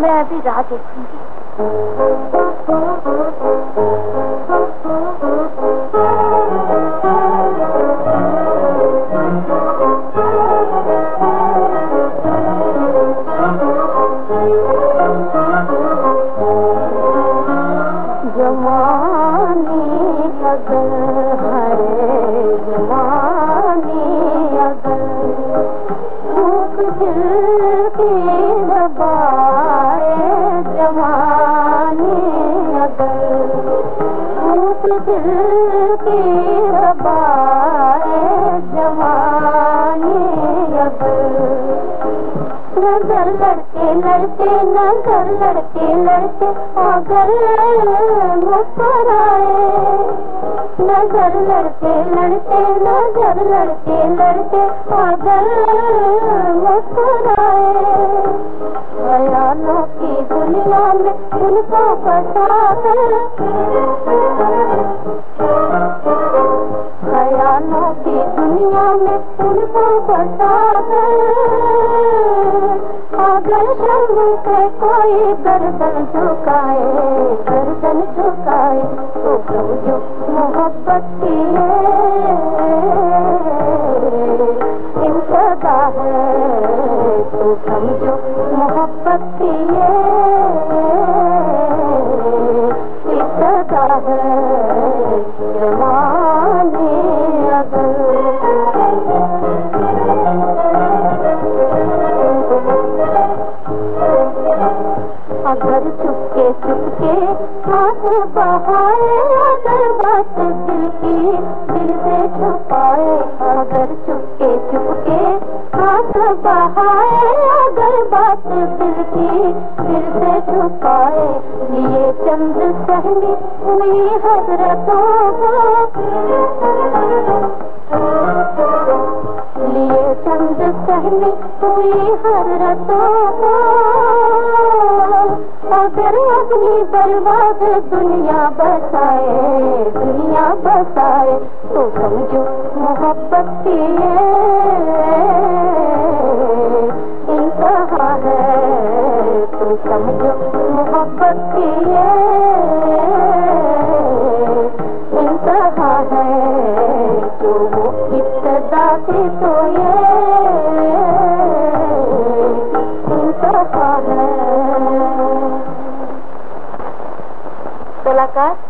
मैं अभी राह देखूँगी जमानी अगर भूख दिल की दबाए जवानी अगर मुस्कुराए। नज़र लड़के लड़के, नज़र लड़के लड़के, अगर मुस्कुराए। खयालों की दुनिया में उनको बसाकर खयालों की दुनिया में उनको बसाकर अगर शर्म के कोई गर्दन झुकाए गर्दन झुकाए तो समझो मोहब्बत की इंतदा है तो समझो मोहब्बत की है जवानी अगर चुपके चुपके हाथ बहाए, अगर बात दिल की दिल से छुपाए, अगर चुपके चुपके हाथ बहाए, अगर बात दिल की दिल से छुपाए लिए चंद सहनी हुई हजरतों लिए चंद सहनी हुई हजरतों करो अपनी बर्बाद दुनिया बसाए दुनिया बसाए तो समझो मोहब्बत की है। इंतहा है तो समझो मोहब्बत की है इंतहा है जो वो इब्तदा से तो ये buscar